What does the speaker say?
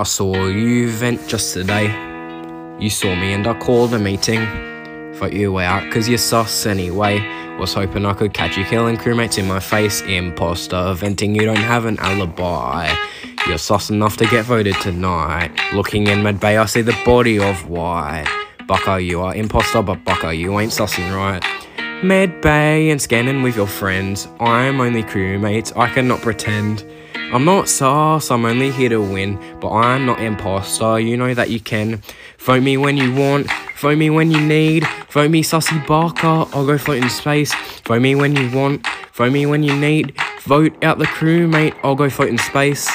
I saw you vent just today. You saw me and I called a meeting. Vote you out cause you're sus anyway. Was hoping I could catch you killing crewmates in my face. Imposter venting, you don't have an alibi. You're sus enough to get voted tonight. Looking in Med Bay, I see the body of white. Bucker, you are imposter, but Bucker, you ain't sussing right. Med Bay and scanning with your friends. I'm only crewmates, I cannot pretend. I'm not sus, I'm only here to win, but I'm not imposter, you know that you can. Vote me when you want, vote me when you need, vote me sussy Barker, I'll go float in space. Vote me when you want, vote me when you need, vote out the crewmate, I'll go float in space.